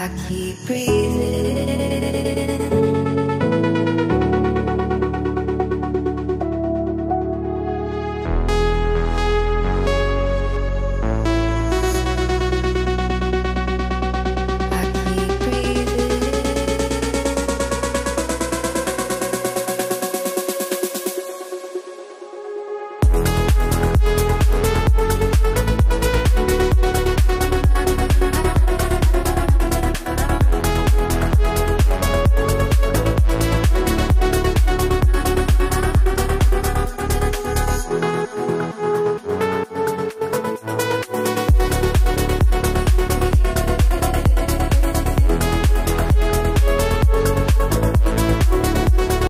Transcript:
I keep breathing.